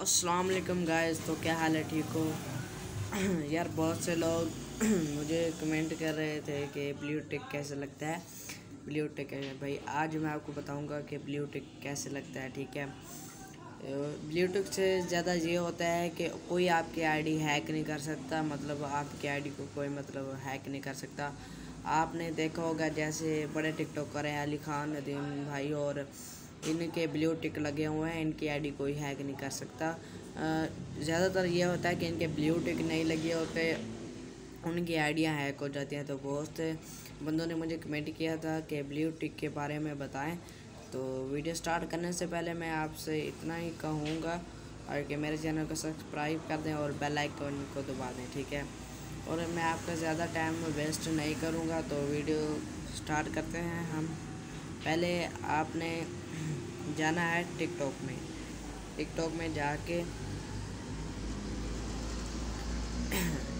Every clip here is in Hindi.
अस्सलाम वालेकुम गाइस तो क्या हाल है, ठीक हो? यार, बहुत से लोग मुझे कमेंट कर रहे थे कि ब्लू टिक कैसे लगता है। ब्लू टिक है भाई, आज मैं आपको बताऊँगा कि ब्लू टिक कैसे लगता है, ठीक है? ब्लू टिक से ज़्यादा ये होता है कि कोई आपकी आईडी हैक नहीं कर सकता मतलब आपकी आईडी को कोई मतलब हैक नहीं कर सकता। आपने देखा होगा, जैसे बड़े टिकटॉकर हैं, अली खान, नदीम भाई और इनके ब्लू टिक लगे हुए हैं, इनकी आईडी कोई हैक नहीं कर सकता। ज़्यादातर ये होता है कि इनके ब्लू टिक नहीं लगे होते उनकी आइडिया हैक हो जाती हैं। तो बहुत बंदों ने मुझे कमेंट किया था कि ब्लू टिक के बारे में बताएँ। तो वीडियो स्टार्ट करने से पहले मैं आपसे इतना ही कहूँगा और कि मेरे चैनल को सब्सक्राइब कर दें और बेल आइकन को दबा दें, ठीक है? और मैं आपका ज़्यादा टाइम वेस्ट नहीं करूँगा तो वीडियो स्टार्ट करते हैं हम। पहले आपने जाना है टिकटॉक में। टिकटॉक में जाके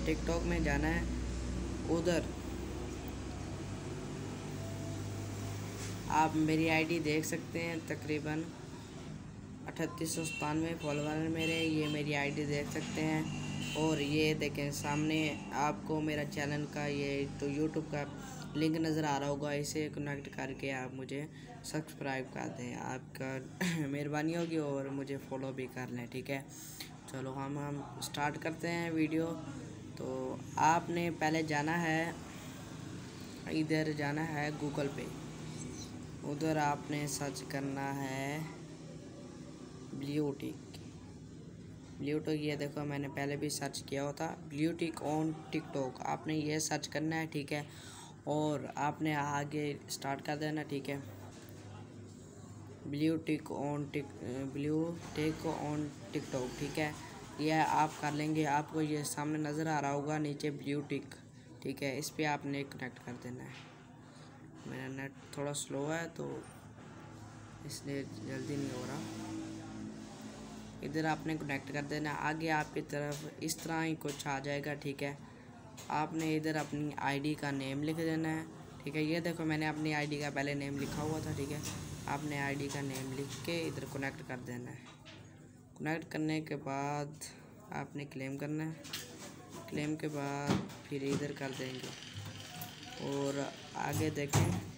टिकटॉक में जाना है। उधर आप मेरी आईडी देख सकते हैं, तकरीबन अठतीस सौ सतानवे फॉलोवर मेरे, ये मेरी आईडी देख सकते हैं। और ये देखें, सामने आपको मेरा चैनल का ये तो यूट्यूब का लिंक नज़र आ रहा होगा, इसे कनेक्ट करके आप मुझे सब्सक्राइब कर दें। आपका मेहरबानी होगी और मुझे फॉलो भी कर लें, ठीक है? चलो, हम हम स्टार्ट करते हैं वीडियो तो आपने पहले जाना है, इधर जाना है गूगल पे। उधर आपने सर्च करना है ब्लूटिक ब्लूटिक ये देखो, मैंने पहले भी सर्च किया होता ब्लूटिक ऑन टिकटॉक आपने ये सर्च करना है, ठीक है? और आपने आगे स्टार्ट कर देना, ठीक है? Blue tick on tick blue tick on TikTok ठीक है? यह आप कर लेंगे, आपको ये सामने नज़र आ रहा होगा, नीचे ब्लू टिक ठीक है? इस पर आपने कनेक्ट कर देना है। मेरा नेट थोड़ा स्लो है तो इसलिए जल्दी नहीं हो रहा। इधर आपने कनेक्ट कर देना। आगे आपकी तरफ़ इस तरह ही कुछ आ जाएगा, ठीक है? आपने इधर अपनी आईडी का नेम लिख देना है, ठीक है? ये देखो, मैंने अपनी आईडी का पहले नेम लिखा हुआ था, ठीक है? आपने आईडी का नेम लिख के इधर कनेक्ट कर देना है। कनेक्ट करने के बाद आपने क्लेम करना है। क्लेम के बाद फिर इधर कर देंगे। और आगे देखें।